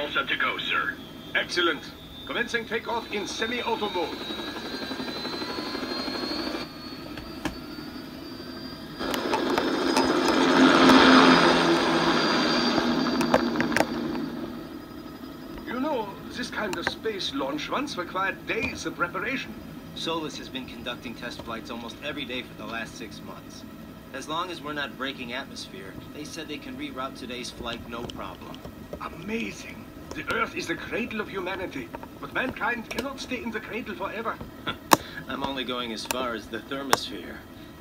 all set to go, sir. Excellent. Commencing takeoff in semi-auto mode. You know, this kind of space launch once required days of preparation. Solis has been conducting test flights almost every day for the last six months. As long as we're not breaking atmosphere, they said they can reroute today's flight no problem. Amazing. The Earth is the cradle of humanity, but mankind cannot stay in the cradle forever. I'm only going as far as the thermosphere.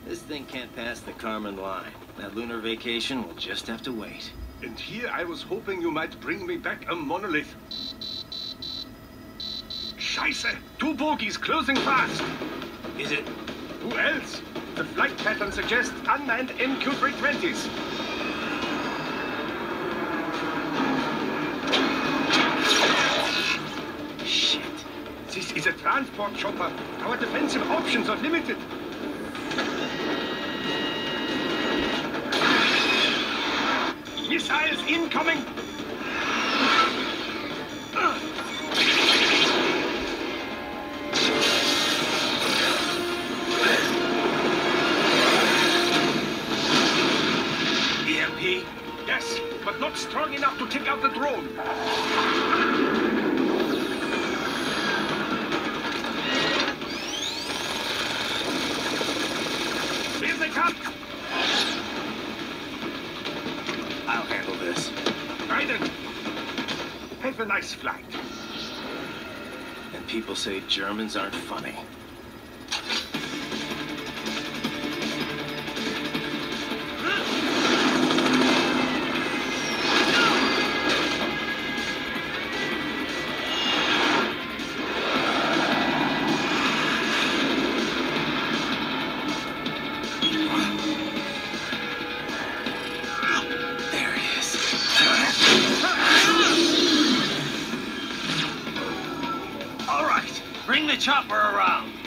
This thing can't pass the Karman line. That lunar vacation will just have to wait. And here I was hoping you might bring me back a monolith. Scheiße! Two bogies closing fast! Is it? Who else? The flight pattern suggests unmanned MQ-320s. Is a transport chopper. Our defensive options are limited. Missiles incoming! Flight. And people say Germans aren't funny. The chopper around.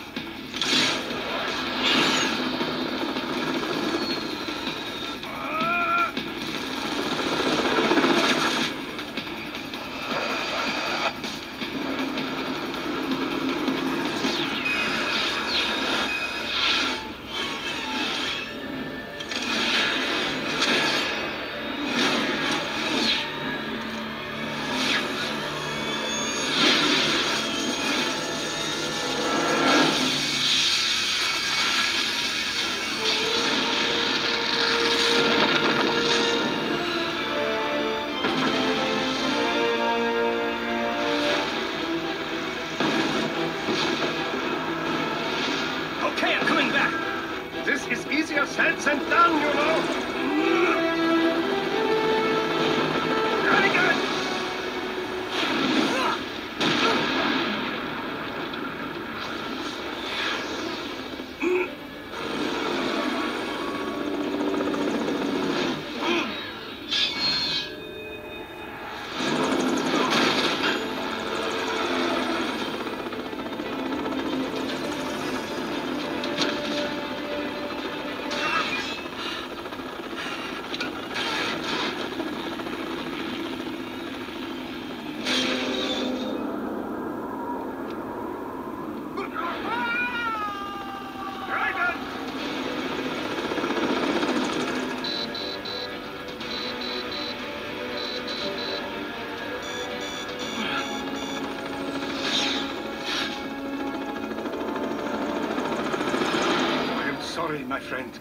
Friend.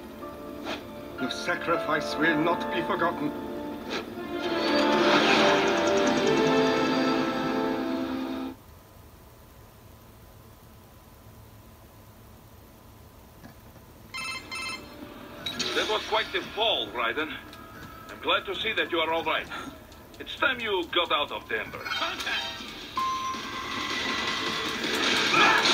Your sacrifice will not be forgotten. That was quite the fall, Raiden. I'm glad to see that you are all right. It's time you got out of Denver. Raiden,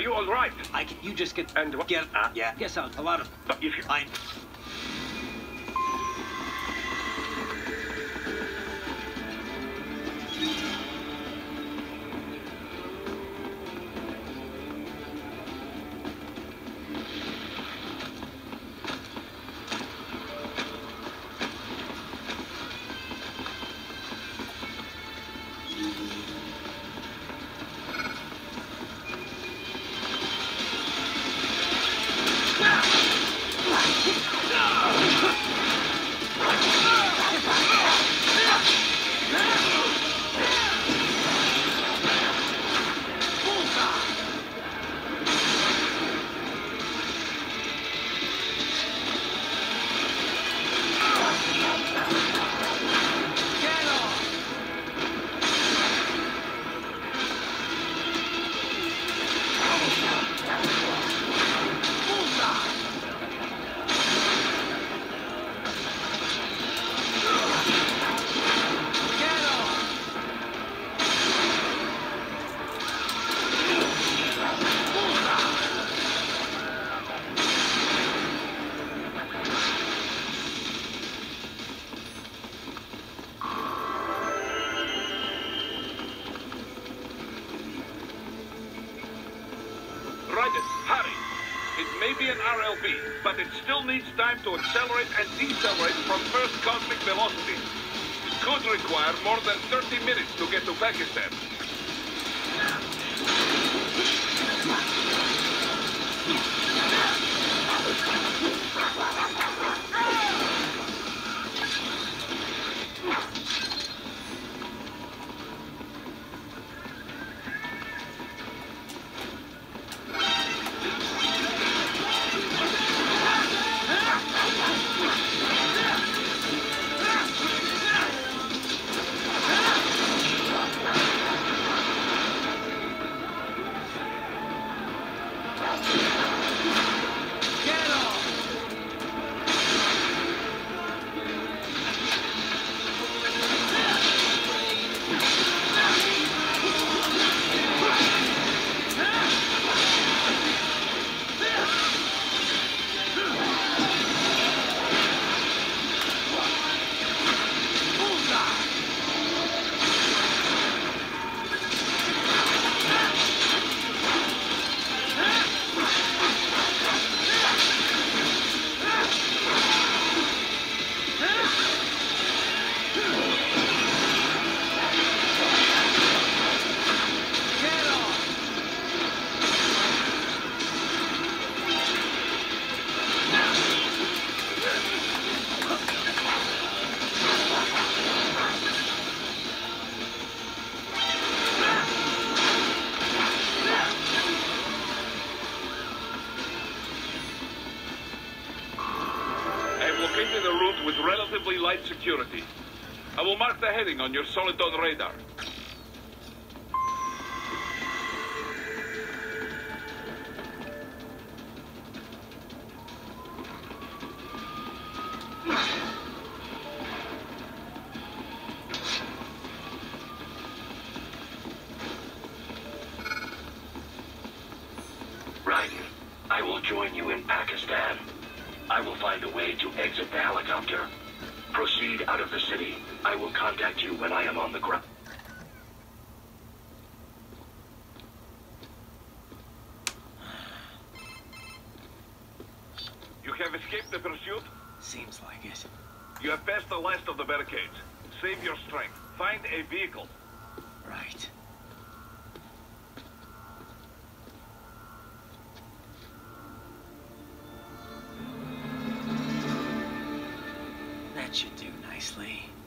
are you all right? I can, you just get And what? get Ah. yeah. Guess I'll a lot of But if you... I Hurry. It may be an RLV, but it still needs time to accelerate and decelerate from first cosmic velocity. It could require more than 30 minutes to get to Pakistan. Relatively light security. I will mark the heading on your Soliton radar. I will join you in Pakistan. I will find a way to exit the helicopter. Proceed out of the city. I will contact you when I am on the ground. You have escaped the pursuit? seems like it. You have passed the last of the barricades. Save your strength. Find a vehicle. Right. Ashley.